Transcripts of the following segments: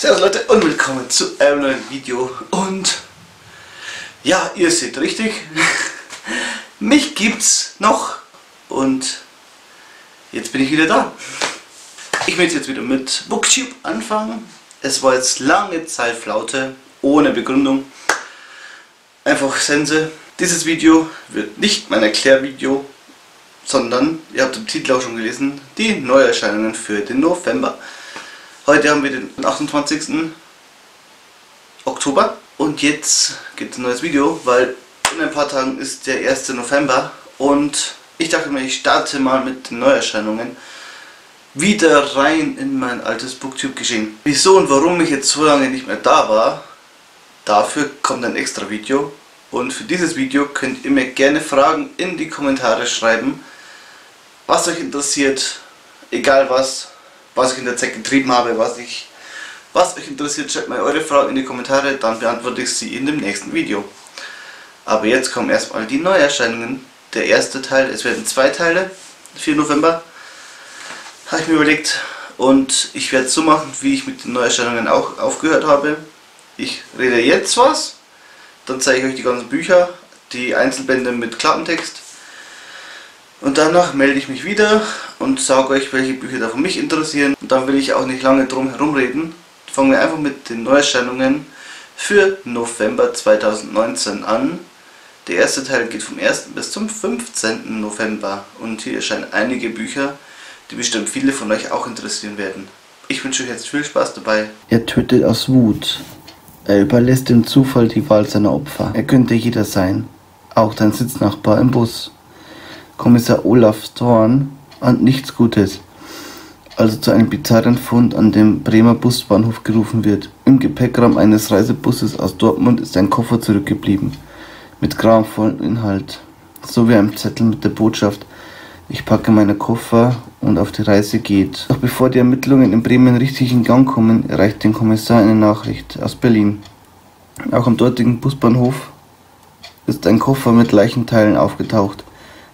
Servus Leute und willkommen zu einem neuen Video und ja, ihr seht richtig, mich gibt's noch und jetzt bin ich wieder da. Ich will jetzt wieder mit Booktube anfangen. Es war jetzt lange Zeit Flaute, ohne Begründung. Einfach Sense. Dieses Video wird nicht mein Erklärvideo, sondern, ihr habt im Titel auch schon gelesen, die Neuerscheinungen für den November. Heute haben wir den 28. Oktober und jetzt gibt es ein neues Video, weil in ein paar Tagen ist der 1. November und ich dachte mir, ich starte mal mit den Neuerscheinungen wieder rein in mein altes Booktube geschehen. Wieso und warum ich jetzt so lange nicht mehr da war, dafür kommt ein extra Video und für dieses Video könnt ihr mir gerne Fragen in die Kommentare schreiben, was euch interessiert, egal was, was ich in der Zeit getrieben habe, was ich was euch interessiert, schreibt mir eure Fragen in die Kommentare, dann beantworte ich sie in dem nächsten Video. Aber jetzt kommen erstmal die Neuerscheinungen. Der erste Teil, es werden zwei Teile, 4 November, habe ich mir überlegt. Und ich werde es so machen, wie ich mit den Neuerscheinungen auch aufgehört habe. Ich rede jetzt was, dann zeige ich euch die ganzen Bücher, die Einzelbände mit Klappentext. Und danach melde ich mich wieder und sage euch, welche Bücher davon mich interessieren. Und dann will ich auch nicht lange drum herum reden. Fangen wir einfach mit den Neuerscheinungen für November 2019 an. Der erste Teil geht vom 1. bis zum 15. November und hier erscheinen einige Bücher, die bestimmt viele von euch auch interessieren werden. Ich wünsche euch jetzt viel Spaß dabei. Er tötet aus Wut. Er überlässt dem Zufall die Wahl seiner Opfer. Er könnte jeder sein, auch dein Sitznachbar im Bus. Kommissar Olaf Thorn ahnt nichts Gutes, also zu einem bizarren Fund an dem Bremer Busbahnhof gerufen wird. Im Gepäckraum eines Reisebusses aus Dortmund ist ein Koffer zurückgeblieben, mit grauenvollem Inhalt, sowie einem Zettel mit der Botschaft, ich packe meine Koffer und auf die Reise geht. Doch bevor die Ermittlungen in Bremen richtig in Gang kommen, erreicht den Kommissar eine Nachricht aus Berlin. Auch am dortigen Busbahnhof ist ein Koffer mit Leichenteilen aufgetaucht.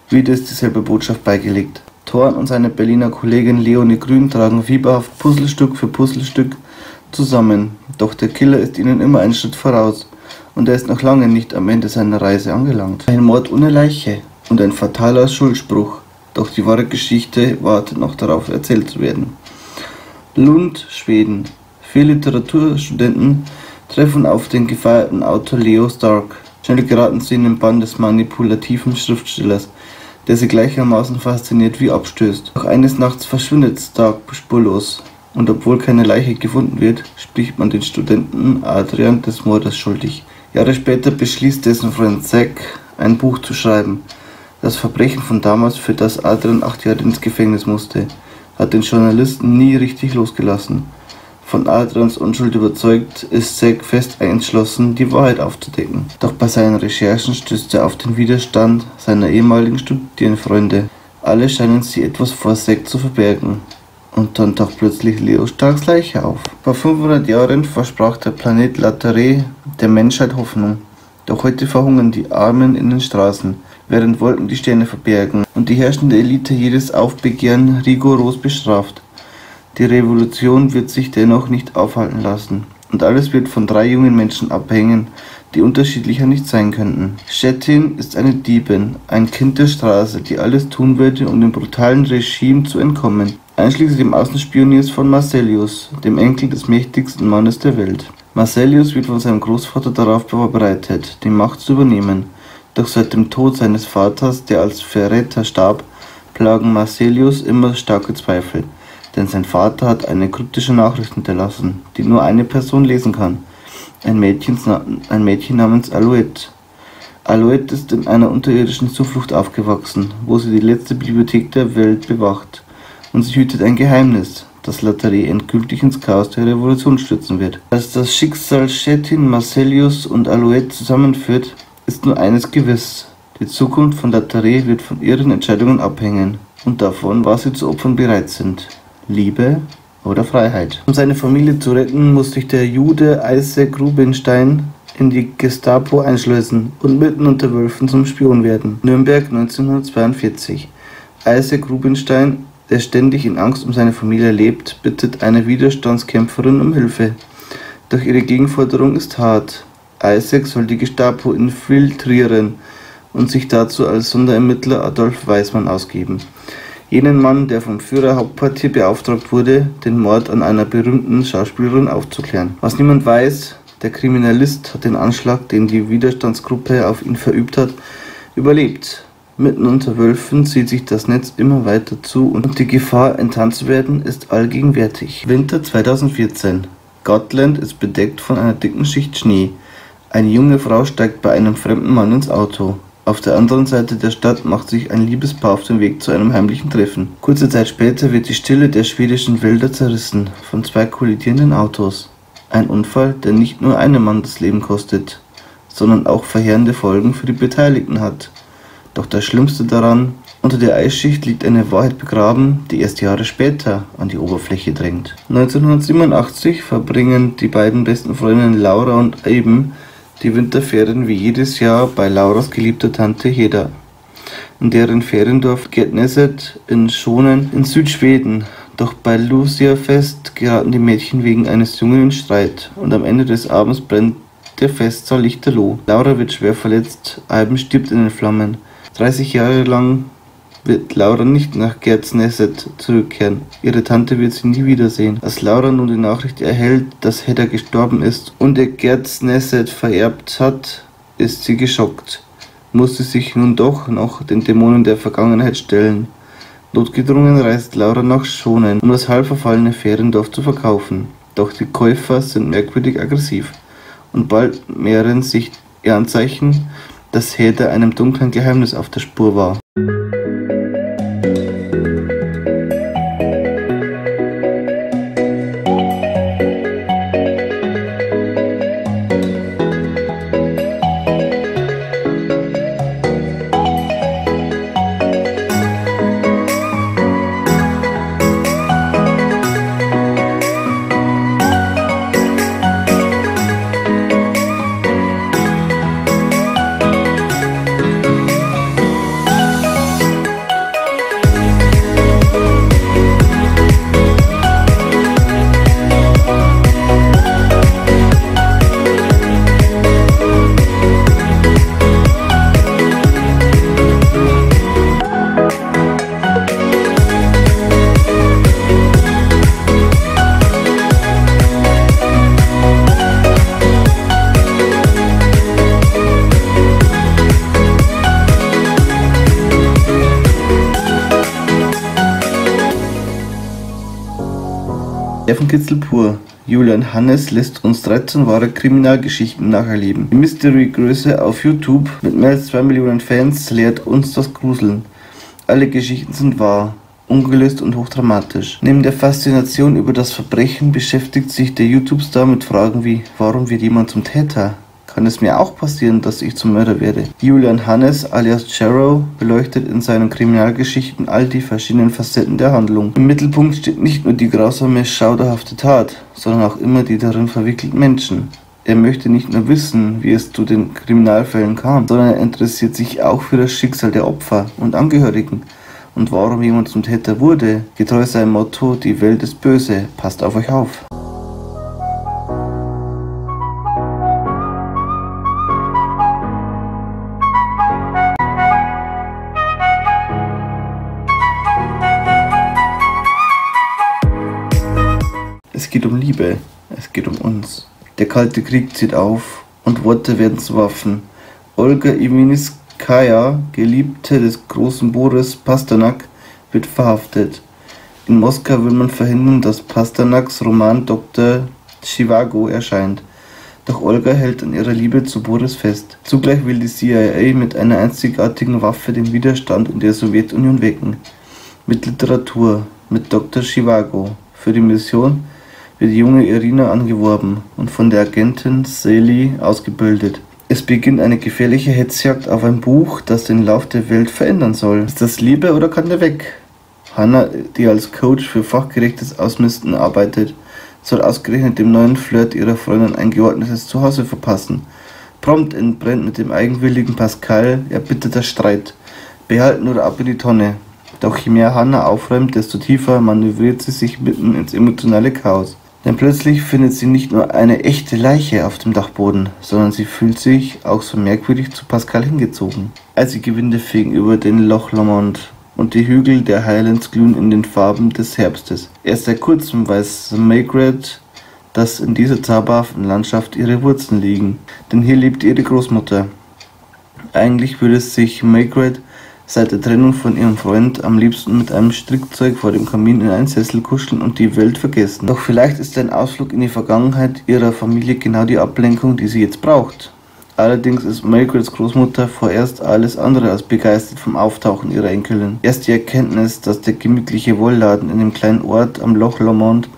Wieder ist dieselbe Botschaft beigelegt. Thorn und seine Berliner Kollegin Leonie Grün tragen fieberhaft Puzzlestück für Puzzlestück zusammen. Doch der Killer ist ihnen immer einen Schritt voraus und er ist noch lange nicht am Ende seiner Reise angelangt. Ein Mord ohne Leiche und ein fataler Schuldspruch. Doch die wahre Geschichte wartet noch darauf erzählt zu werden. Lund, Schweden. Vier Literaturstudenten treffen auf den gefeierten Autor Leo Stark. Schnell geraten sie in den Bann des manipulativen Schriftstellers der sie gleichermaßen fasziniert wie abstößt. Doch eines Nachts verschwindet Stark spurlos und obwohl keine Leiche gefunden wird, spricht man den Studenten Adrian des Mordes schuldig. Jahre später beschließt dessen Freund Zack, ein Buch zu schreiben. Das Verbrechen von damals, für das Adrian acht Jahre ins Gefängnis musste, hat den Journalisten nie richtig losgelassen. Von Adrians Unschuld überzeugt, ist Zack fest entschlossen, die Wahrheit aufzudecken. Doch bei seinen Recherchen stößt er auf den Widerstand seiner ehemaligen Studienfreunde. Alle scheinen sie etwas vor Zack zu verbergen. Und dann taucht plötzlich Leo Starks Leiche auf. Vor 500 Jahren versprach der Planet Laterre der Menschheit Hoffnung. Doch heute verhungern die Armen in den Straßen, während Wolken die Sterne verbergen und die herrschende Elite jedes Aufbegehren rigoros bestraft. Die Revolution wird sich dennoch nicht aufhalten lassen. Und alles wird von drei jungen Menschen abhängen, die unterschiedlicher nicht sein könnten. Shettin ist eine Diebin, ein Kind der Straße, die alles tun würde, um dem brutalen Regime zu entkommen, einschließlich dem Außenspioniers von Marcellius, dem Enkel des mächtigsten Mannes der Welt. Marcellius wird von seinem Großvater darauf vorbereitet, die Macht zu übernehmen. Doch seit dem Tod seines Vaters, der als Verräter starb, plagen Marcellius immer starke Zweifel denn sein Vater hat eine kryptische Nachricht hinterlassen, die nur eine Person lesen kann. Ein Mädchen, namens Alouette. Alouette ist in einer unterirdischen Zuflucht aufgewachsen, wo sie die letzte Bibliothek der Welt bewacht. Und sie hütet ein Geheimnis, das Latterie endgültig ins Chaos der Revolution stürzen wird. Als das Schicksal Shettin, Marcellius und Alouette zusammenführt, ist nur eines gewiss. Die Zukunft von Latterie wird von ihren Entscheidungen abhängen und davon, was sie zu opfern bereit sind. Liebe oder Freiheit. Um seine Familie zu retten, muss sich der Jude Isaac Rubinstein in die Gestapo einschleusen und mitten unter Wölfen zum Spion werden. Nürnberg 1942. Isaac Rubinstein, der ständig in Angst um seine Familie lebt, bittet eine Widerstandskämpferin um Hilfe. Doch ihre Gegenforderung ist hart. Isaac soll die Gestapo infiltrieren und sich dazu als Sonderermittler Adolf Weismann ausgeben. Jenen Mann, der vom Führer Hauptquartier beauftragt wurde, den Mord an einer berühmten Schauspielerin aufzuklären. Was niemand weiß, der Kriminalist hat den Anschlag, den die Widerstandsgruppe auf ihn verübt hat, überlebt. Mitten unter Wölfen zieht sich das Netz immer weiter zu und die Gefahr, enttarnt zu werden, ist allgegenwärtig. Winter 2014 Gotland ist bedeckt von einer dicken Schicht Schnee. Eine junge Frau steigt bei einem fremden Mann ins Auto. Auf der anderen Seite der Stadt macht sich ein Liebespaar auf den Weg zu einem heimlichen Treffen. Kurze Zeit später wird die Stille der schwedischen Wälder zerrissen von zwei kollidierenden Autos. Ein Unfall, der nicht nur einem Mann das Leben kostet, sondern auch verheerende Folgen für die Beteiligten hat. Doch das Schlimmste daran, unter der Eisschicht liegt eine Wahrheit begraben, die erst Jahre später an die Oberfläche drängt. 1987 verbringen die beiden besten Freundinnen Laura und Aben die Winterferien wie jedes Jahr bei Lauras geliebter Tante Heda. In deren Feriendorf Getneset in Schonen in Südschweden. Doch bei Lucia Fest geraten die Mädchen wegen eines Jungen in Streit und am Ende des Abends brennt der Festsaal lichterloh. Laura wird schwer verletzt, Alben stirbt in den Flammen. 30 Jahre lang wird Laura nicht nach Gerdsneset zurückkehren. Ihre Tante wird sie nie wiedersehen. Als Laura nun die Nachricht erhält, dass Hedda gestorben ist und ihr Gerdsneset vererbt hat, ist sie geschockt. Muss sie sich nun doch noch den Dämonen der Vergangenheit stellen. Notgedrungen reist Laura nach Schonen, um das halb verfallene Feriendorf zu verkaufen. Doch die Käufer sind merkwürdig aggressiv und bald mehren sich Anzeichen, dass Hedda einem dunklen Geheimnis auf der Spur war. Nervenkitzel pur. Julian Hannes lässt uns 13 wahre Kriminalgeschichten nacherleben. Die Mystery-Größe auf YouTube mit mehr als 2 Millionen Fans lehrt uns das Gruseln. Alle Geschichten sind wahr, ungelöst und hochdramatisch. Neben der Faszination über das Verbrechen beschäftigt sich der YouTube-Star mit Fragen wie, warum wird jemand zum Täter? Kann es mir auch passieren, dass ich zum Mörder werde. Julian Hannes alias Jarrow beleuchtet in seinen Kriminalgeschichten all die verschiedenen Facetten der Handlung. Im Mittelpunkt steht nicht nur die grausame, schauderhafte Tat, sondern auch immer die darin verwickelten Menschen. Er möchte nicht nur wissen, wie es zu den Kriminalfällen kam, sondern er interessiert sich auch für das Schicksal der Opfer und Angehörigen und warum jemand zum Täter wurde. Getreu seinem Motto, die Welt ist böse, passt auf euch auf. Um Liebe, es geht um uns. Der kalte Krieg zieht auf und Worte werden zu Waffen. Olga Iviniskaya, Geliebte des großen Boris Pasternak, wird verhaftet. In Moskau will man verhindern, dass Pasternaks Roman Dr. Chivago erscheint. Doch Olga hält an ihrer Liebe zu Boris fest. Zugleich will die CIA mit einer einzigartigen Waffe den Widerstand in der Sowjetunion wecken. Mit Literatur, mit Dr. Chivago. Für die Mission wird die junge Irina angeworben und von der Agentin Sally ausgebildet. Es beginnt eine gefährliche Hetzjagd auf ein Buch, das den Lauf der Welt verändern soll. Ist das Liebe oder kann der weg? Hannah, die als Coach für fachgerechtes Ausmisten arbeitet, soll ausgerechnet dem neuen Flirt ihrer Freundin ein geordnetes Zuhause verpassen. Prompt entbrennt mit dem eigenwilligen Pascal erbitterter Streit. Behalten oder ab in die Tonne. Doch je mehr Hannah aufräumt, desto tiefer manövriert sie sich mitten ins emotionale Chaos. Denn plötzlich findet sie nicht nur eine echte Leiche auf dem Dachboden, sondern sie fühlt sich auch so merkwürdig zu Pascal hingezogen. Als die Gewinde fegen über den Loch Lomond und die Hügel der Highlands glühen in den Farben des Herbstes. Erst seit kurzem weiß Margaret, dass in dieser zauberhaften Landschaft ihre Wurzeln liegen, denn hier lebt ihre Großmutter. Eigentlich würde sich Margaret seit der Trennung von ihrem Freund am liebsten mit einem Strickzeug vor dem Kamin in einen Sessel kuscheln und die Welt vergessen. Doch vielleicht ist ein Ausflug in die Vergangenheit ihrer Familie genau die Ablenkung, die sie jetzt braucht. Allerdings ist Margarets Großmutter vorerst alles andere als begeistert vom Auftauchen ihrer Enkelin. Erst die Erkenntnis, dass der gemütliche Wollladen in dem kleinen Ort am Loch Lomond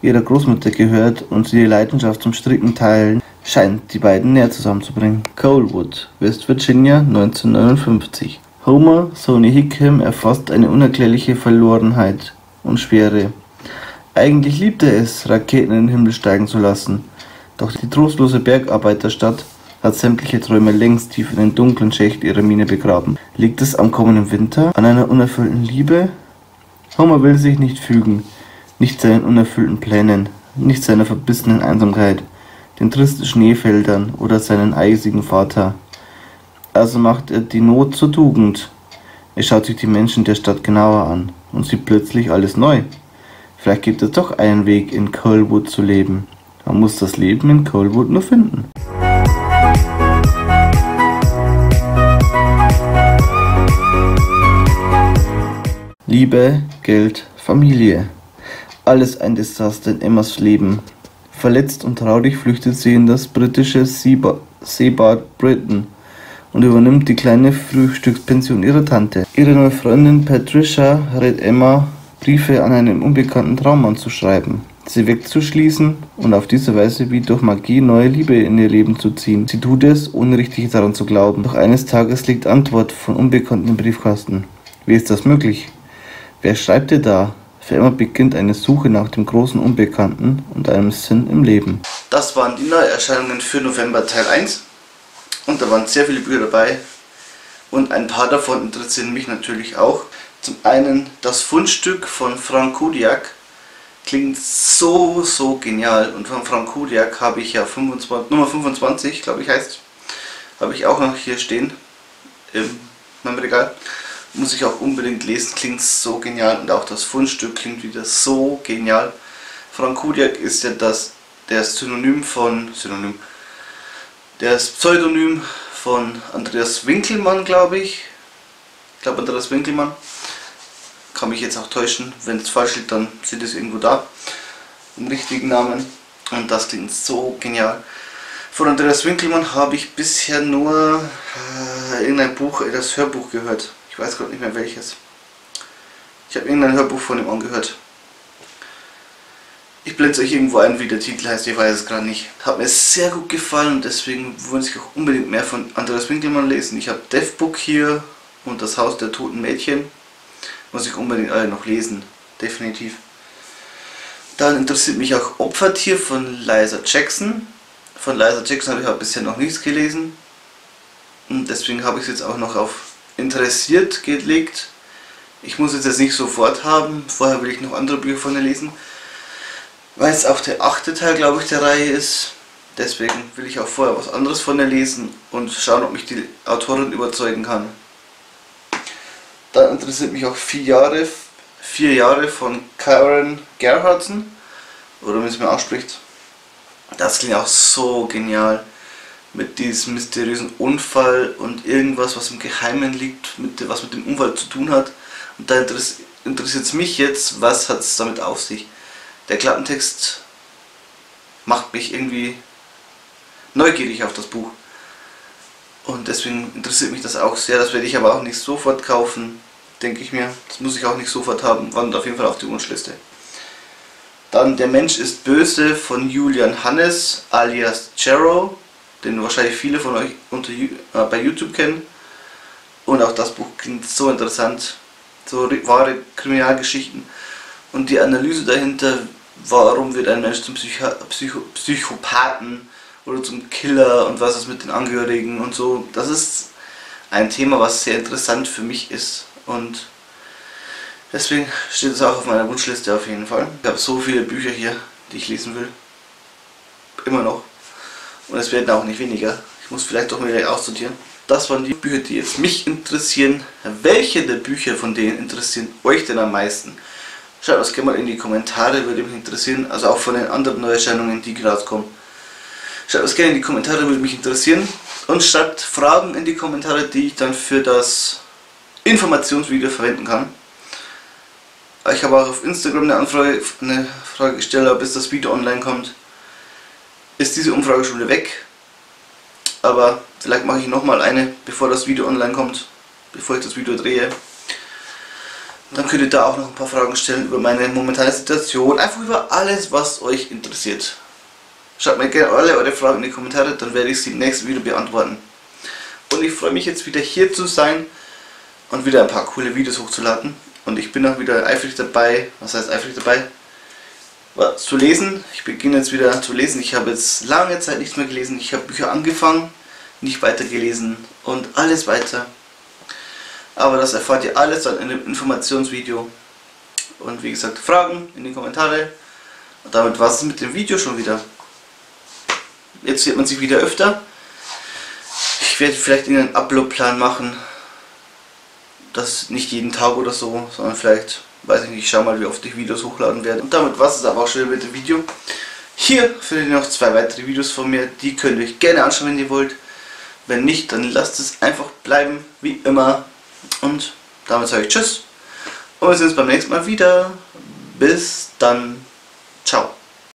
ihrer Großmutter gehört und sie die Leidenschaft zum Stricken teilen, scheint die beiden näher zusammenzubringen. Coalwood, West Virginia, 1959. Homer Sony Hickam erfasst eine unerklärliche Verlorenheit und Schwere. Eigentlich liebt er es, Raketen in den Himmel steigen zu lassen, doch die trostlose Bergarbeiterstadt hat sämtliche Träume längst tief in den dunklen Schächten ihrer Mine begraben. Liegt es am kommenden Winter? An einer unerfüllten Liebe? Homer will sich nicht fügen, nicht seinen unerfüllten Plänen, nicht seiner verbissenen Einsamkeit, den tristen Schneefeldern oder seinen eisigen Vater. Also macht er die Not zur Tugend. Er schaut sich die Menschen der Stadt genauer an und sieht plötzlich alles neu. Vielleicht gibt es doch einen Weg, in Colwood zu leben. Man muss das Leben in Colwood nur finden. Liebe, Geld, Familie. Alles ein Desaster in Emmas Leben. Verletzt und traurig flüchtet sie in das britische Seabad Britain und übernimmt die kleine Frühstückspension ihrer Tante. Ihre neue Freundin Patricia rät Emma, Briefe an einen unbekannten Traummann zu schreiben, sie wegzuschließen und auf diese Weise wie durch Magie neue Liebe in ihr Leben zu ziehen. Sie tut es, ohne richtig daran zu glauben. Doch eines Tages liegt Antwort von Unbekannten im Briefkasten. Wie ist das möglich? Wer schreibt dir da? Für immer beginnt eine Suche nach dem großen Unbekannten und einem Sinn im Leben. Das waren die Neuerscheinungen für November Teil 1. Und da waren sehr viele Bücher dabei. Und ein paar davon interessieren mich natürlich auch. Zum einen das Fundstück von Frank Kudiak. Klingt so, so genial. Und von Frank Kudiak habe ich ja 25, Nummer 25, glaube ich heißt. Habe ich auch noch hier stehen. In meinem Regal muss ich auch unbedingt lesen, klingt so genial und auch das Fundstück klingt wieder so genial. Frank Kudiak ist ja das, der Synonym von, Synonym, das Pseudonym von Andreas Winkelmann, glaube ich. Ich glaube Andreas Winkelmann. Kann mich jetzt auch täuschen, wenn es falsch liegt, dann steht es irgendwo da. Im richtigen Namen. Und das klingt so genial. Von Andreas Winkelmann habe ich bisher nur äh, irgendein Buch, das Hörbuch gehört. Ich weiß gerade nicht mehr welches. Ich habe irgendein Hörbuch von ihm angehört. Ich blende euch irgendwo ein, wie der Titel heißt, ich weiß es gerade nicht. Hat mir sehr gut gefallen und deswegen wollte ich auch unbedingt mehr von Andreas Winkelmann lesen. Ich habe Deathbook hier und das Haus der toten Mädchen. Muss ich unbedingt alle noch lesen, definitiv. Dann interessiert mich auch Opfertier von Liza Jackson. Von Liza Jackson habe ich bisher noch nichts gelesen. Und deswegen habe ich es jetzt auch noch auf interessiert gelegt. Ich muss es jetzt nicht sofort haben, vorher will ich noch andere Bücher von ihr lesen. Weil es auch der achte Teil, glaube ich, der Reihe ist. Deswegen will ich auch vorher was anderes von ihr lesen und schauen, ob mich die Autorin überzeugen kann. Dann interessiert mich auch vier Jahre, vier Jahre von Karen Gerhardsen, oder wie es mir ausspricht. Das klingt auch so genial mit diesem mysteriösen Unfall und irgendwas, was im Geheimen liegt, mit, was mit dem Unfall zu tun hat. Und da interessiert es mich jetzt, was hat es damit auf sich. Der Klappentext macht mich irgendwie neugierig auf das Buch. Und deswegen interessiert mich das auch sehr. Das werde ich aber auch nicht sofort kaufen, denke ich mir. Das muss ich auch nicht sofort haben, wandert auf jeden Fall auf die Wunschliste. Dann Der Mensch ist böse von Julian Hannes alias Chero den wahrscheinlich viele von euch unter, äh, bei YouTube kennen. Und auch das Buch klingt so interessant, so wahre Kriminalgeschichten. Und die Analyse dahinter, warum wird ein Mensch zum Psycho Psycho Psychopathen oder zum Killer und was ist mit den Angehörigen und so, das ist ein Thema, was sehr interessant für mich ist. Und deswegen steht es auch auf meiner Wunschliste auf jeden Fall. Ich habe so viele Bücher hier, die ich lesen will. Immer noch. Und es werden auch nicht weniger. Ich muss vielleicht doch mal aussortieren. Das waren die Bücher, die jetzt mich interessieren. Welche der Bücher von denen interessieren euch denn am meisten? Schreibt das gerne mal in die Kommentare, würde mich interessieren. Also auch von den anderen Neuerscheinungen, die gerade kommen. Schreibt das gerne in die Kommentare, würde mich interessieren. Und schreibt Fragen in die Kommentare, die ich dann für das Informationsvideo verwenden kann. Ich habe auch auf Instagram eine Anfrage, eine Frage gestellt, bis das Video online kommt. Ist diese Umfrage schon wieder weg? Aber vielleicht mache ich nochmal eine, bevor das Video online kommt, bevor ich das Video drehe. Dann könnt ihr da auch noch ein paar Fragen stellen über meine momentane Situation, einfach über alles, was euch interessiert. Schreibt mir gerne alle eure Fragen in die Kommentare, dann werde ich sie im nächsten Video beantworten. Und ich freue mich jetzt wieder hier zu sein und wieder ein paar coole Videos hochzuladen. Und ich bin auch wieder eifrig dabei, was heißt eifrig dabei? was zu lesen. Ich beginne jetzt wieder zu lesen. Ich habe jetzt lange Zeit nichts mehr gelesen. Ich habe Bücher angefangen, nicht weitergelesen und alles weiter. Aber das erfahrt ihr alles dann in dem Informationsvideo. Und wie gesagt, Fragen in die Kommentare. Und damit war es mit dem Video schon wieder. Jetzt sieht man sich wieder öfter. Ich werde vielleicht einen Upload-Plan machen. Das nicht jeden Tag oder so, sondern vielleicht Weiß ich nicht, ich schau mal, wie oft ich Videos hochladen werde. Und damit war es aber auch schon mit dem Video. Hier findet ihr noch zwei weitere Videos von mir, die könnt ihr euch gerne anschauen, wenn ihr wollt. Wenn nicht, dann lasst es einfach bleiben, wie immer. Und damit sage ich Tschüss. Und wir sehen uns beim nächsten Mal wieder. Bis dann. Ciao.